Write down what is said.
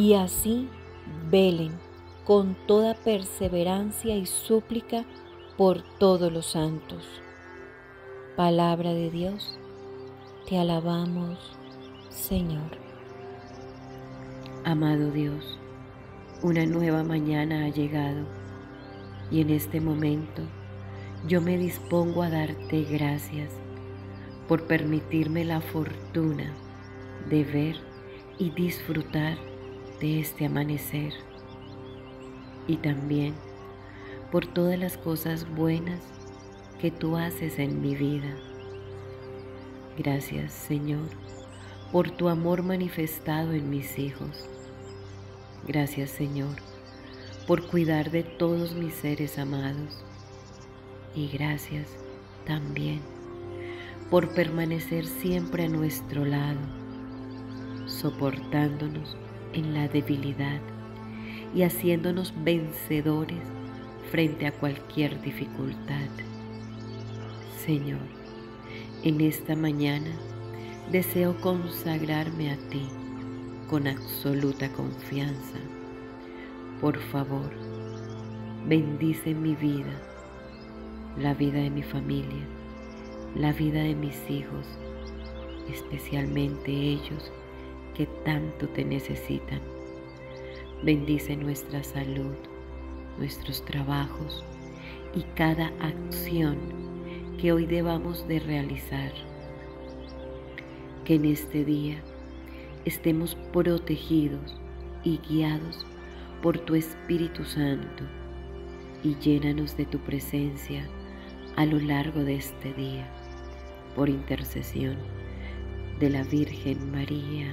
Y así velen con toda perseverancia y súplica por todos los santos. Palabra de Dios, te alabamos, Señor. Amado Dios, una nueva mañana ha llegado y en este momento yo me dispongo a darte gracias por permitirme la fortuna de ver y disfrutar de este amanecer y también por todas las cosas buenas que tú haces en mi vida. Gracias Señor por tu amor manifestado en mis hijos. Gracias Señor por cuidar de todos mis seres amados. Y gracias también por permanecer siempre a nuestro lado, soportándonos en la debilidad y haciéndonos vencedores frente a cualquier dificultad. Señor, en esta mañana deseo consagrarme a ti con absoluta confianza. Por favor, bendice mi vida, la vida de mi familia, la vida de mis hijos, especialmente ellos que tanto te necesitan. Bendice nuestra salud, nuestros trabajos y cada acción que hoy debamos de realizar. Que en este día estemos protegidos y guiados por tu Espíritu Santo y llénanos de tu presencia a lo largo de este día, por intercesión de la Virgen María.